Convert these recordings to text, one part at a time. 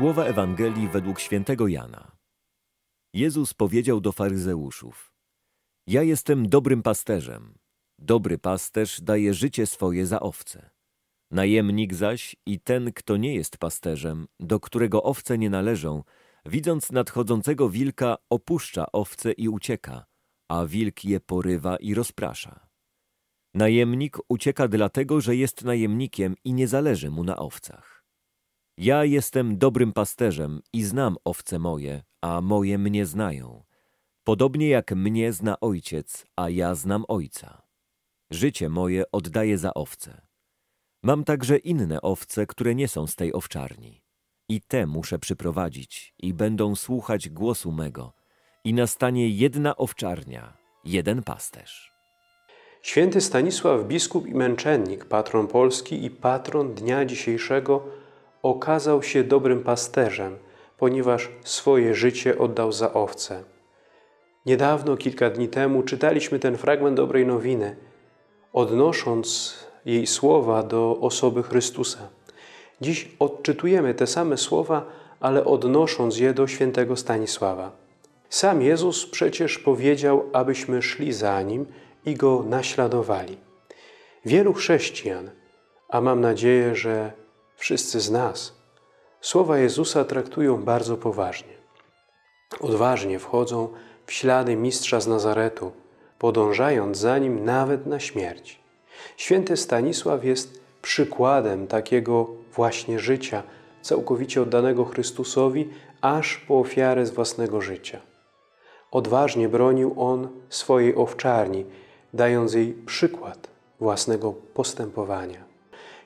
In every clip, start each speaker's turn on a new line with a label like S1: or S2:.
S1: Słowa Ewangelii według świętego Jana. Jezus powiedział do faryzeuszów: Ja jestem dobrym pasterzem. Dobry pasterz daje życie swoje za owce. Najemnik zaś i ten, kto nie jest pasterzem, do którego owce nie należą, widząc nadchodzącego wilka, opuszcza owce i ucieka, a wilk je porywa i rozprasza. Najemnik ucieka dlatego, że jest najemnikiem i nie zależy mu na owcach. Ja jestem dobrym pasterzem i znam owce moje, a moje mnie znają. Podobnie jak mnie zna ojciec, a ja znam ojca. Życie moje oddaję za owce. Mam także inne owce, które nie są z tej owczarni. I te muszę przyprowadzić i będą słuchać głosu mego. I nastanie jedna owczarnia, jeden pasterz.
S2: Święty Stanisław, biskup i męczennik, patron Polski i patron dnia dzisiejszego, okazał się dobrym pasterzem, ponieważ swoje życie oddał za owce. Niedawno, kilka dni temu, czytaliśmy ten fragment dobrej nowiny, odnosząc jej słowa do osoby Chrystusa. Dziś odczytujemy te same słowa, ale odnosząc je do świętego Stanisława. Sam Jezus przecież powiedział, abyśmy szli za Nim i Go naśladowali. Wielu chrześcijan, a mam nadzieję, że wszyscy z nas, słowa Jezusa traktują bardzo poważnie. Odważnie wchodzą w ślady Mistrza z Nazaretu, podążając za Nim nawet na śmierć. Święty Stanisław jest przykładem takiego właśnie życia, całkowicie oddanego Chrystusowi, aż po ofiarę z własnego życia. Odważnie bronił on swojej owczarni, dając jej przykład własnego postępowania.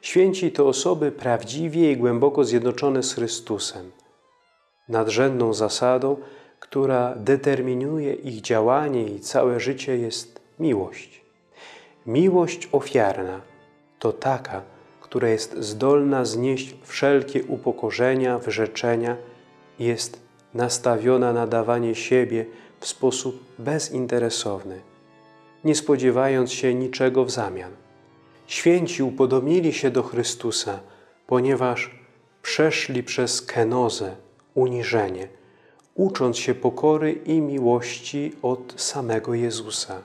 S2: Święci to osoby prawdziwie i głęboko zjednoczone z Chrystusem. Nadrzędną zasadą, która determinuje ich działanie i całe życie jest miłość. Miłość ofiarna to taka, która jest zdolna znieść wszelkie upokorzenia, wyrzeczenia, jest nastawiona na dawanie siebie w sposób bezinteresowny, nie spodziewając się niczego w zamian. Święci upodobnili się do Chrystusa, ponieważ przeszli przez kenozę, uniżenie, ucząc się pokory i miłości od samego Jezusa.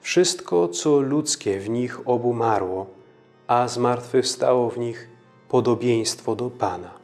S2: Wszystko, co ludzkie w nich obumarło, a zmartwychwstało w nich podobieństwo do Pana.